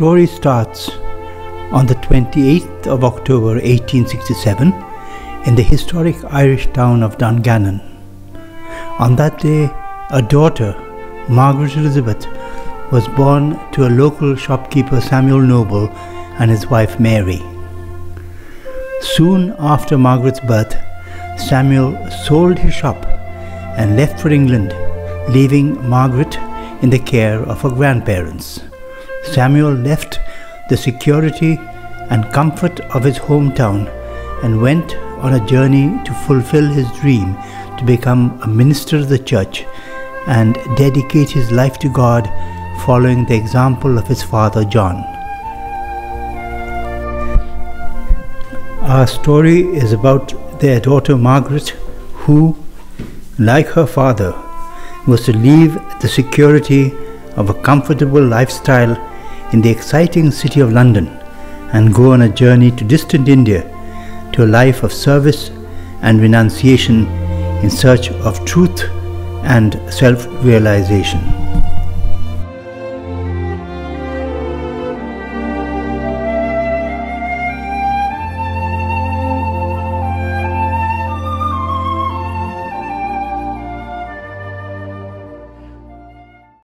story starts on the 28th of October 1867 in the historic Irish town of Dungannon. On that day, a daughter, Margaret Elizabeth, was born to a local shopkeeper Samuel Noble and his wife Mary. Soon after Margaret's birth, Samuel sold his shop and left for England, leaving Margaret in the care of her grandparents. Samuel left the security and comfort of his hometown and went on a journey to fulfill his dream to become a minister of the church and dedicate his life to God following the example of his father John. Our story is about their daughter Margaret, who, like her father, was to leave the security of a comfortable lifestyle in the exciting city of London and go on a journey to distant India to a life of service and renunciation in search of truth and self realization.